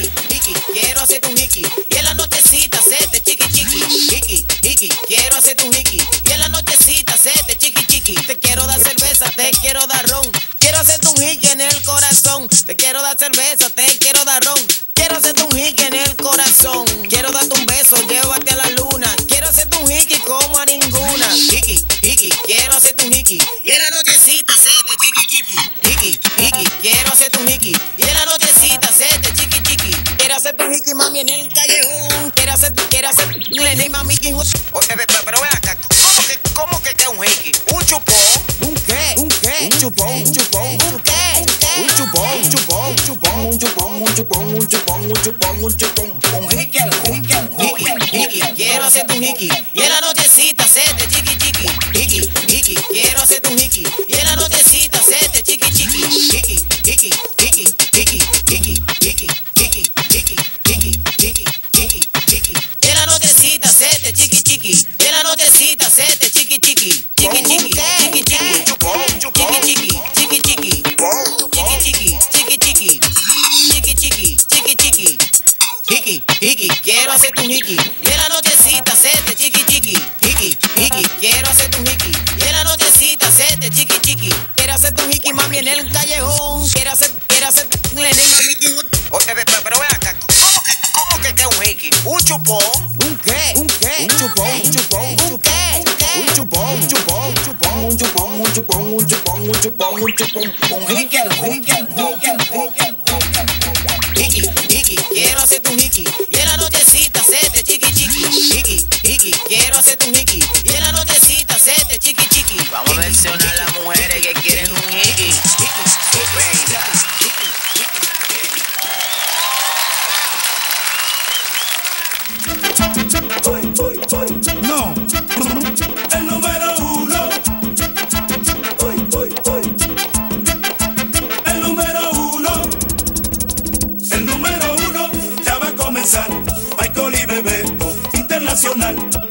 chiqui, chiqui, quiero hacerte un hiki. Y en la nochecita hacerte chiqui, chiqui, Hiki, hiki quiero hacerte un hiki. Y en la nochecita hacerte chiqui, chiqui. Te quiero dar cerveza, te quiero dar ron. Quiero hacerte un hiki en el corazón. Te quiero dar cerveza, te quiero dar ron. Quiero hacerte un hiki en el corazón. Quiero darte un beso, llévate a la luna. Quiero hacerte un hiki como a ninguna. Hiki, hiki, quiero hacerte un hiki. Y en la nochecita en el callejón. Quiero hacer, quiero hacer, le a Mickey. Oye, pe- pe- pero ven acá, ¿cómo que, cómo que, que un hickey? ¿Un chupón? ¿Un qué? ¿Un qué? Un chupón, un chupón, ¿Un qué? un chupón, un chupón, un chupón, un chupón, un chupón, un chupón, un chupón, un chupón. Un hickey, un hickey, un Hickey, quiero hacerte un hickey. Y en la nochecita, sete, sete, chiqui, chiqui. Chiqui, chiqui, chiqui, chiqui. Chiqui, chiqui, chiqui, chiqui. Chiqui, chiqui, chiqui, chiqui. Chiqui, chiqui, chiqui, chiqui. Hiki, hiki, quiero hacerte un hiki. Y en la nochecita, sete, chiqui, chiqui. Hiki, hiki, quiero hacerte un hiki. Y en la nochecita, sete, chiqui, chiqui. Quiero hacerte un hiki, mami, en el callejón. Quiero hacer, quiero hacer mami. Oye, pe- pe- pero ven acá, ¿cómo que, cómo que, un hickey? ¿Un chupón? muito bom, muito bom, muito bom, muito bom, um de bom. Um rique, rique, rique, rique. Ricky, quero ser tu Ricky. E en la notecita se te chiqui chiqui. Ricky, Ricky, quiero ser tu Ricky. E en la notecita se te chiqui chiqui. Vamos mencionar a las mujeres que querem um Ricky. Venga. Oi, oi. Michael y Bebeto Internacional.